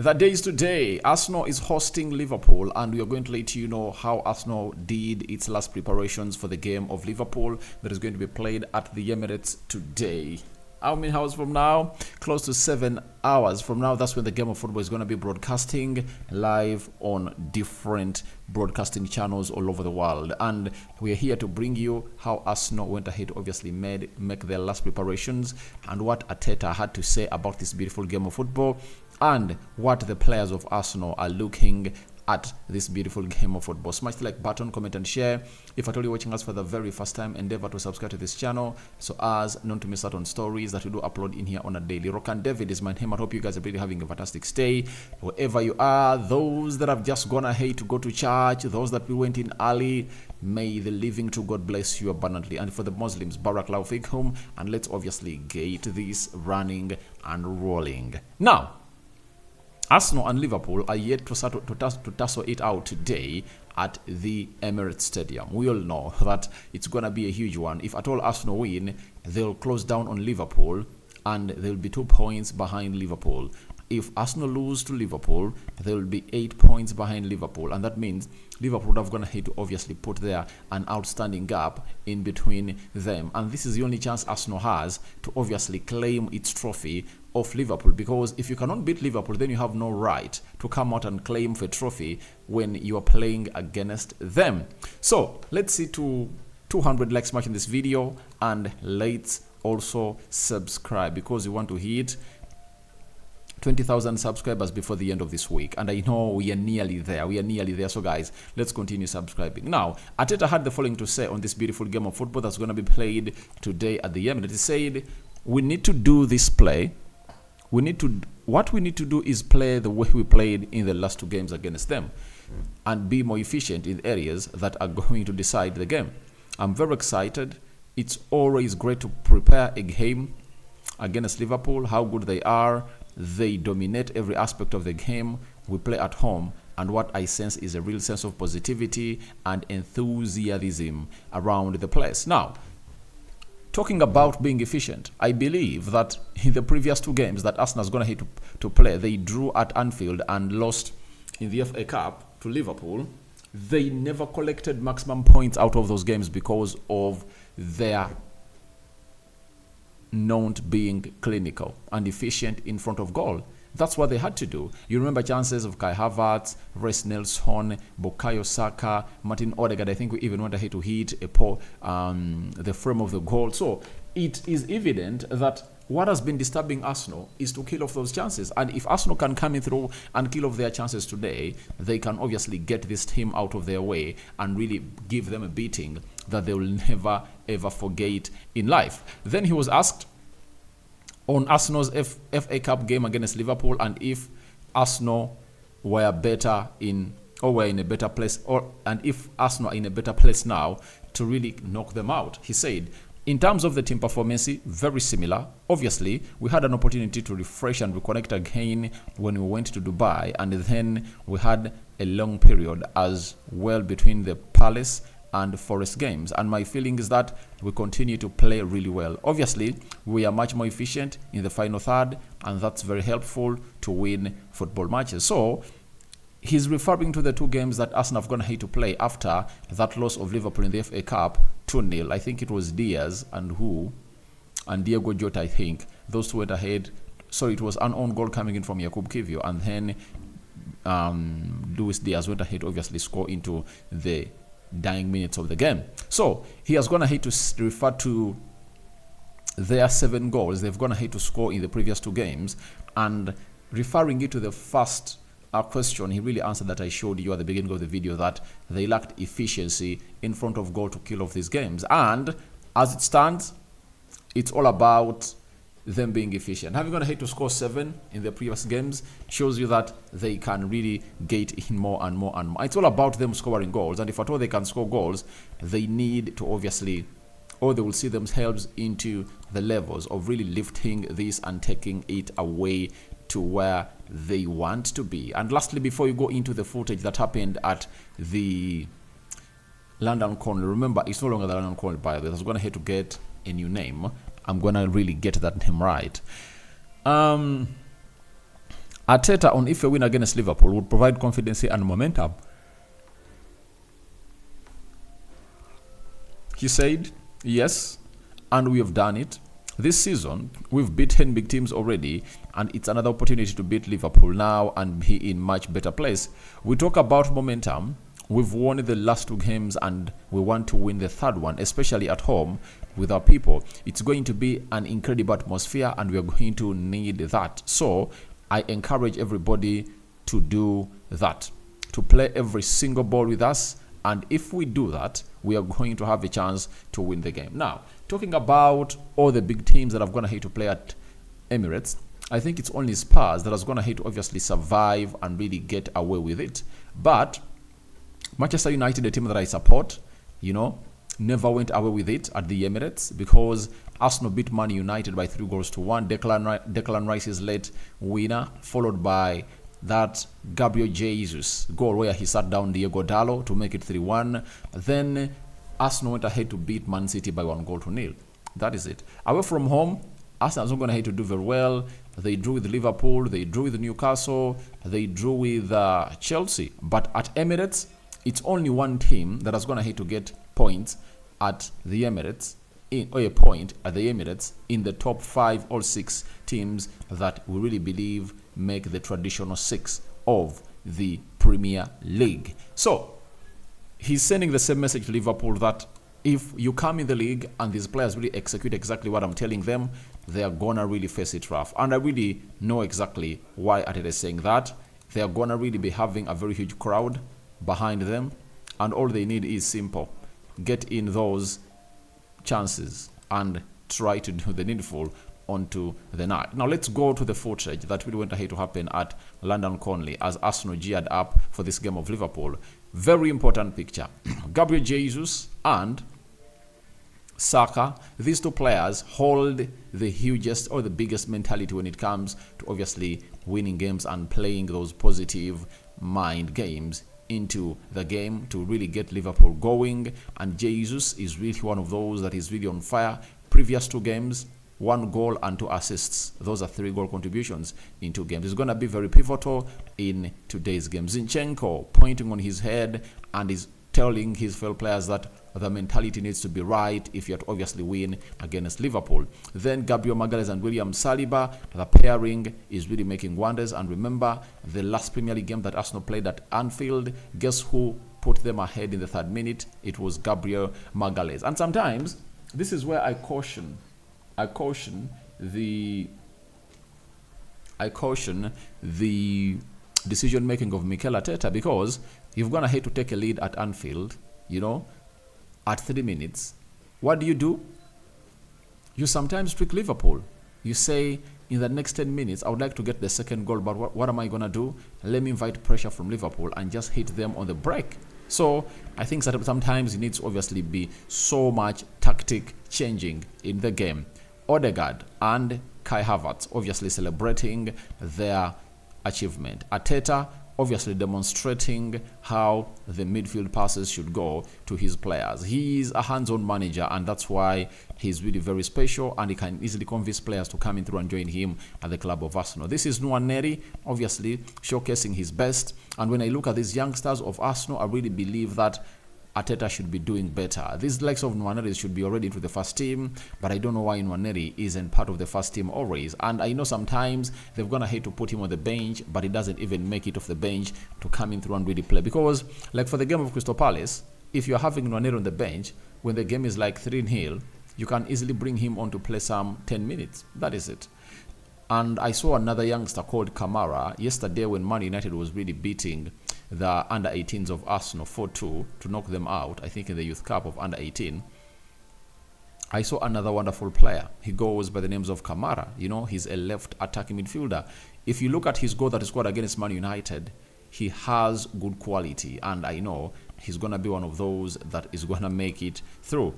The day is today. Arsenal is hosting Liverpool, and we are going to let you know how Arsenal did its last preparations for the game of Liverpool that is going to be played at the Emirates today. How many hours from now? Close to seven hours from now. That's when the game of football is going to be broadcasting live on different broadcasting channels all over the world. And we are here to bring you how Arsenal went ahead, obviously made make their last preparations, and what Arteta had to say about this beautiful game of football and what the players of Arsenal are looking at this beautiful game of football. Smash the like button, comment and share. If at all you're watching us for the very first time, endeavor to subscribe to this channel so as not to miss out on stories that we do upload in here on a daily. Rock and David is my name. I hope you guys are really having a fantastic stay. Wherever you are, those that have just gone ahead to go to church, those that we went in early, may the living to God bless you abundantly. And for the Muslims, Barakallahu fikum. And let's obviously get this running and rolling. Now, Arsenal and Liverpool are yet to, to, to tussle it out today at the Emirates Stadium. We all know that it's going to be a huge one. If at all Arsenal win, they'll close down on Liverpool and they'll be two points behind Liverpool. If Arsenal lose to Liverpool, they will be eight points behind Liverpool, and that means Liverpool have gone ahead to obviously put there an outstanding gap in between them. And this is the only chance Arsenal has to obviously claim its trophy of Liverpool because if you cannot beat Liverpool, then you have no right to come out and claim for a trophy when you are playing against them. So let's see to 200 likes much in this video and let's also subscribe because we want to hit 20,000 subscribers before the end of this week. And I know we are nearly there. We are nearly there. So, guys, let's continue subscribing. Now, Arteta had the following to say on this beautiful game of football that's going to be played today at the Emirates. He said, We need to do this play we need to what we need to do is play the way we played in the last two games against them and be more efficient in areas that are going to decide the game. I'm very excited. It's always great to prepare a game against liverpool how good they are. They dominate every aspect of the game. We play at home and what I sense is a real sense of positivity and enthusiasm around the place. Now, talking about being efficient, I believe that in the previous two games that Arsenal is going to hit to play, they drew at Anfield and lost in the FA Cup to Liverpool. They never collected maximum points out of those games because of their not being clinical and efficient in front of goal. That's what they had to do. You remember chances of Kai Havertz, Reiss Nelson, Bukayo Saka, Martin Odegaard. I think we even went ahead to hit a poor, um, the frame of the goal. So it is evident that what has been disturbing Arsenal is to kill off those chances. And if Arsenal can come in through and kill off their chances today, they can obviously get this team out of their way and really give them a beating that they will never ever forget in life. Then he was asked on Arsenal's F FA Cup game against Liverpool and if Arsenal were better in or were in a better place or and if Arsenal are in a better place now to really knock them out. He said, in terms of the team performance, very similar. Obviously, we had an opportunity to refresh and reconnect again when we went to Dubai, and then we had a long period as well between the Palace and Forest games. And my feeling is that we continue to play really well. Obviously, we are much more efficient in the final third, and that's very helpful to win football matches. So, he's referring to the two games that Arsenal have gone ahead to play after that loss of Liverpool in the FA Cup 2 0. I think it was Diaz and who? And Diego Jota, I think. Those two went ahead. Sorry, it was an own goal coming in from Jakub Kiwior, and then um, Luis Diaz went ahead, obviously, score into the dying minutes of the game. So he has gone ahead to refer to their seven goals. They've gone ahead to score in the previous two games. And referring it to the first uh, question he really answered that I showed you at the beginning of the video that they lacked efficiency in front of goal to kill off these games. And as it stands it's all about them being efficient. Having gone ahead to score seven in the previous games shows you that they can really get in more and more and more. It's all about them scoring goals, and if at all they can score goals, they need to obviously, or they will see themselves into the levels of really lifting this and taking it away to where they want to be. And lastly, before you go into the footage that happened at the London Colney, remember it's no longer the London Colney, by the way. I was going ahead to get a new name I'm gonna really get that name right. Um, Arteta on if a win against Liverpool would provide confidence and momentum. He said, Yes, and we have done it. This season, we've beaten big teams already, and it's another opportunity to beat Liverpool now and be in much better place. We talk about momentum. We've won the last two games, and we want to win the third one, especially at home with our people. It's going to be an incredible atmosphere, and we are going to need that. So, I encourage everybody to do that, to play every single ball with us. And if we do that, we are going to have a chance to win the game. Now, talking about all the big teams that have gone ahead to play at Emirates, I think it's only Spurs that has gone ahead to obviously survive and really get away with it. But Manchester United, the team that I support, you know, never went away with it at the Emirates because Arsenal beat Man United by three goals to one. Declan, Declan Rice's late winner, followed by that Gabriel Jesus goal where he sat down Diego Dalot to make it 3-1. Then Arsenal went ahead to beat Man City by one goal to nil. That is it. Away from home, Arsenal's not going ahead to do very well. They drew with Liverpool, they drew with Newcastle, they drew with uh, Chelsea. But at Emirates, it's only one team that is going to ahead to get points at the Emirates, in, or a point at the Emirates in the top five or six teams that we really believe make the traditional six of the Premier League. So he's sending the same message to Liverpool that if you come in the league and these players really execute exactly what I'm telling them, they are gonna really face it rough. And I really know exactly why Arteta is saying that. They are gonna really be having a very huge crowd behind them, and all they need is simple get in those chances and try to do the needful onto the night. Now let's go to the footage that really went ahead to happen at London Colney as Arsenal geared up for this game of Liverpool. Very important picture. Gabriel Jesus and Saka, these two players hold the hugest or the biggest mentality when it comes to obviously winning games and playing those positive mind games into the game to really get Liverpool going. And Jesus is really one of those that is really on fire. Previous two games, one goal and two assists. Those are three goal contributions in two games. It's going to be very pivotal in today's game. Zinchenko pointing on his head and is telling his fellow players that the mentality needs to be right if you are to obviously win against Liverpool. Then Gabriel Magalhaes and William Saliba, the pairing is really making wonders. And remember, the last Premier League game that Arsenal played at Anfield, guess who put them ahead in the third minute? It was Gabriel Magalhaes. And sometimes, this is where I caution, I caution the, I caution the decision making of Mikel Arteta because you've gone ahead to take a lead at Anfield, you know, at three minutes, what do you do? You sometimes trick Liverpool. You say, in the next 10 minutes, I would like to get the second goal, but what, what am I going to do? Let me invite pressure from Liverpool and just hit them on the break. So I think that sometimes it needs to obviously be so much tactic changing in the game. Odegaard and Kai Havertz obviously celebrating their achievement. Arteta obviously demonstrating how the midfield passes should go to his players. He is a hands-on manager and that's why he's really very special and he can easily convince players to come in through and join him at the club of Arsenal. This is Nwaneri, obviously showcasing his best and when I look at these youngsters of Arsenal, I really believe that Arteta should be doing better. These likes of Nwaneri should be already into the first team, but I don't know why Nwaneri isn't part of the first team always. And I know sometimes they've gonna hate to put him on the bench, but he doesn't even make it off the bench to come in through and really play. Because, like for the game of Crystal Palace, if you're having Nwaneri on the bench, when the game is like 3 nil, you can easily bring him on to play some 10 minutes. That is it. And I saw another youngster called Kamara yesterday when Man United was really beating the under 18s of Arsenal 4 2 to knock them out, I think in the Youth Cup of under 18. I saw another wonderful player. He goes by the names of Kamara. You know, he's a left attacking midfielder. If you look at his goal that he scored against Man United, he has good quality, and I know he's going to be one of those that is going to make it through.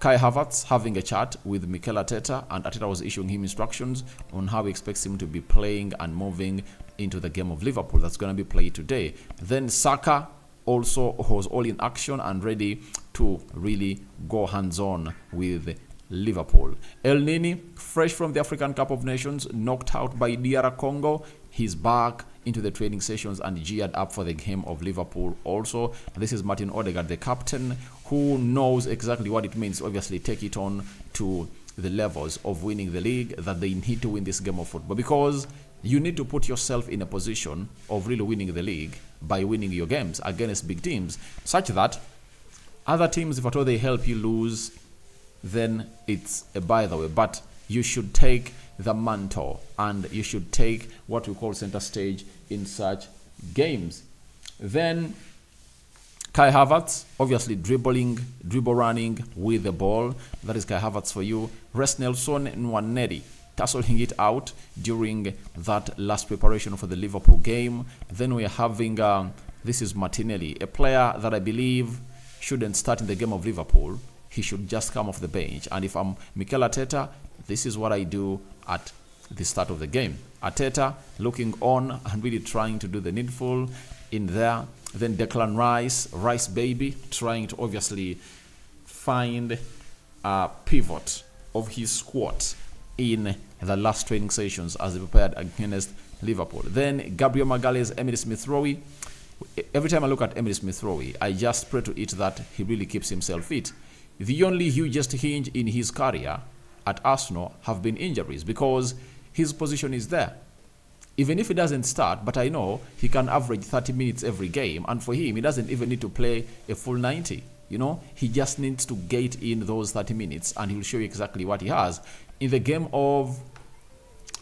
Kai Havertz having a chat with Mikel Arteta, and Arteta was issuing him instructions on how he expects him to be playing and moving into the game of Liverpool that's going to be played today. Then Saka also was all in action and ready to really go hands-on with Liverpool. Elneny, fresh from the African Cup of Nations, knocked out by DR Congo He's back into the training sessions and geared up for the game of Liverpool also. This is Martin Odegaard, the captain, who knows exactly what it means. Obviously, take it on to the levels of winning the league that they need to win this game of football because you need to put yourself in a position of really winning the league by winning your games against big teams, such that other teams, if at all they help you lose, then it's a by the way. But you should take the mantle and you should take what we call center stage in such games. Then Kai Havertz, obviously dribbling, dribble running with the ball. That is Kai Havertz for you. Reiss Nelson Nwaneri tussling it out during that last preparation for the Liverpool game. Then we are having, uh, this is Martinelli, a player that I believe shouldn't start in the game of Liverpool. He should just come off the bench. And if I'm Mikel Arteta, this is what I do at the start of the game. Arteta looking on and really trying to do the needful in there. Then Declan Rice, Rice baby, trying to obviously find a pivot of his squad in the last training sessions as they prepared against Liverpool. Then Gabriel Magalhaes, Emile Smith Rowe. Every time I look at Emile Smith Rowe, I just pray to it that he really keeps himself fit. The only hugest hinge in his career at Arsenal have been injuries because his position is there. Even if he doesn't start, but I know he can average 30 minutes every game, and for him, he doesn't even need to play a full 90. You know, he just needs to get in those 30 minutes, and he'll show you exactly what he has. In the game of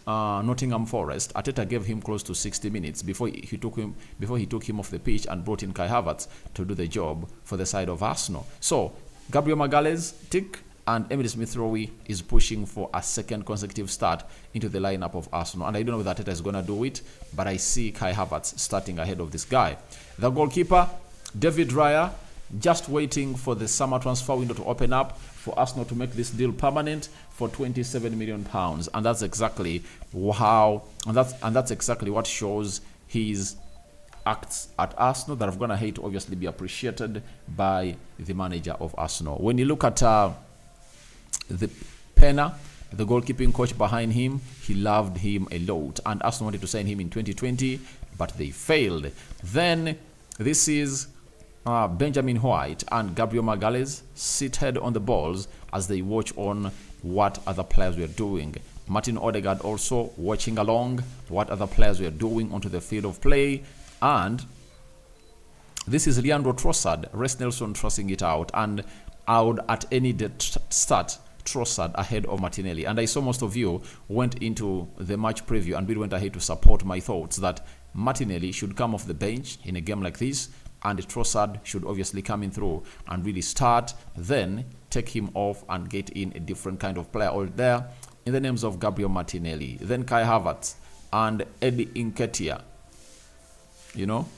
uh, Nottingham Forest, Arteta gave him close to 60 minutes before he took him before he took him off the pitch and brought in Kai Havertz to do the job for the side of Arsenal. So Gabriel Magalhaes, tick and Emile Smith Rowe is pushing for a second consecutive start into the lineup of Arsenal. And I don't know whether Teta is going to do it, but I see Kai Havertz starting ahead of this guy. The goalkeeper, David Raya, just waiting for the summer transfer window to open up for Arsenal to make this deal permanent for 27 million pounds. And that's exactly how, and that's, and that's exactly what shows his acts at Arsenal that are going to hate obviously be appreciated by the manager of Arsenal. When you look at uh, the Pena, the goalkeeping coach behind him, he loved him a lot. And Arsenal wanted to sign him in 2020, but they failed. Then this is uh, Benjamin White and Gabriel Magalhaes seated on the balls as they watch on what other players were doing. Martin Odegaard also watching along what other players were doing onto the field of play. And this is Leandro Trossard, Reiss Nelson trussing it out. And I would at any start Trossard ahead of Martinelli. And I saw most of you went into the match preview and we went ahead to support my thoughts that Martinelli should come off the bench in a game like this and Trossard should obviously come in through and really start, then take him off and get in a different kind of player all there in the names of Gabriel Martinelli, then Kai Havertz and Eddie Nketiah. You know,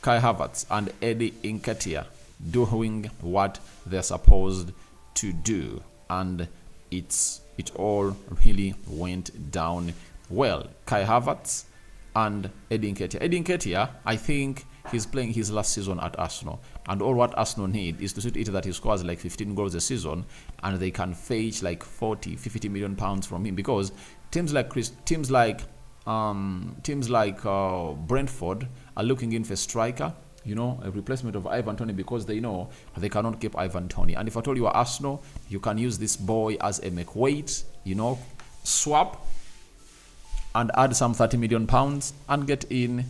Kai Havertz and Eddie Nketiah doing what they're supposed to do and it's it all really went down well. Kai Havertz and Eddie Nketiah. Eddie Nketiah, I think he's playing his last season at Arsenal. And all what Arsenal need is to see it that he scores like 15 goals a season and they can fetch like 40, 50 million pounds from him because teams like Chris, teams like um, teams like uh, Brentford are looking in for striker you know, a replacement of Ivan Toney because they know they cannot keep Ivan Toney. And if I told you Arsenal, you can use this boy as a McWait, you know, swap and add some 30 million pounds and get in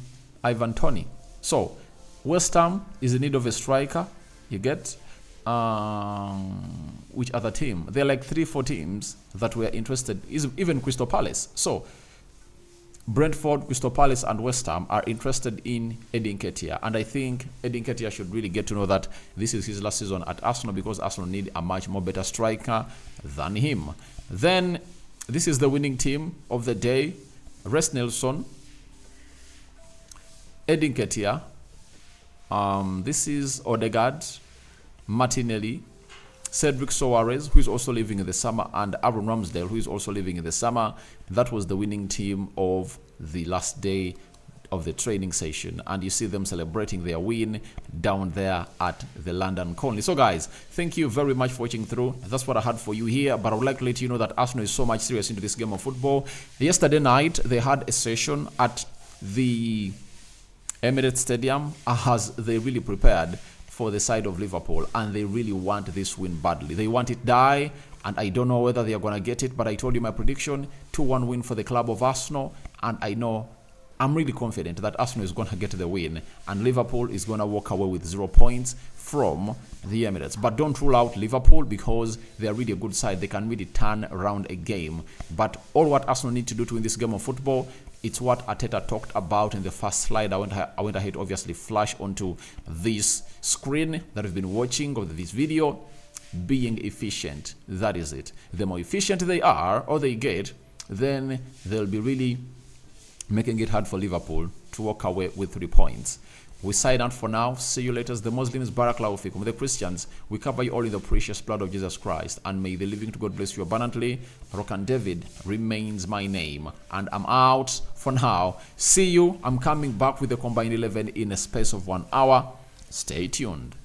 Ivan Toney. So, West Ham is in need of a striker. You get um, which other team? There are like three, four teams that were interested, Is even Crystal Palace. So, Brentford, Crystal Palace, and West Ham are interested in Eddie Nketiah. And I think Eddie Nketiah should really get to know that this is his last season at Arsenal because Arsenal need a much more better striker than him. Then, this is the winning team of the day. Reiss Nelson, Eddie Nketiah, um, this is Odegaard, Martinelli, Cedric Soares, who is also living in the summer, and Aaron Ramsdale, who is also living in the summer. That was the winning team of the last day of the training session and you see them celebrating their win down there at the London Colney. So guys, thank you very much for watching through. That's what I had for you here, but I would like to let you know that Arsenal is so much serious into this game of football. Yesterday night, they had a session at the Emirates Stadium as they really prepared for the side of Liverpool and they really want this win badly. They want it die and I don't know whether they are going to get it but I told you my prediction 2-1 win for the club of Arsenal and I know I'm really confident that Arsenal is going to get the win and Liverpool is going to walk away with zero points from the Emirates. But don't rule out Liverpool because they are really a good side. They can really turn around a game. But all what Arsenal need to do to win this game of football it's what Arteta talked about in the first slide. I went, I went ahead, obviously, flash onto this screen that we've been watching of this video. Being efficient, that is it. The more efficient they are or they get, then they'll be really making it hard for Liverpool to walk away with three points. We sign out for now. See you later. The Muslims, Barakallahu fikum. The Christians, we cover you all in the precious blood of Jesus Christ. And may the living to God bless you abundantly. Rokan David remains my name. And I'm out for now. See you. I'm coming back with the combined 11 in a space of one hour. Stay tuned.